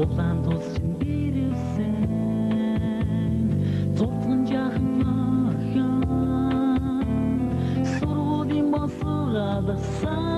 улаан тул шингэрсэн цоглон жахан махаа сургуулийн босоо алсан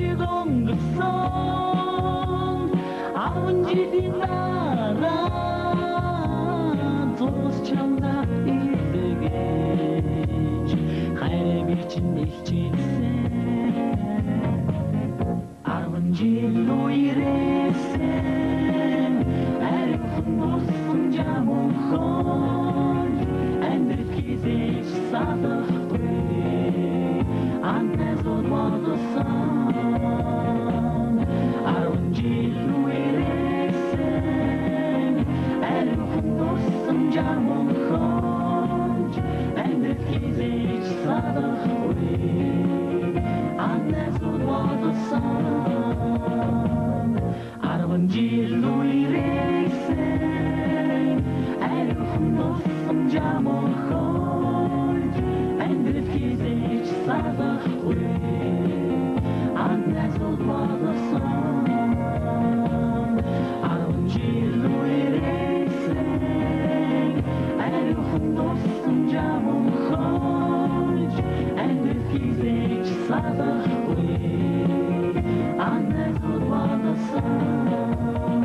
шиг өнгөрсөн аван жилийн дараа зурс чамда эсэгэж хайрыг чинь илчилсэн аван жил үерсэн ариун болсон жам хон амьдрал хизээч садахгүй I'm as old as the sun. Father, we are never one the sun.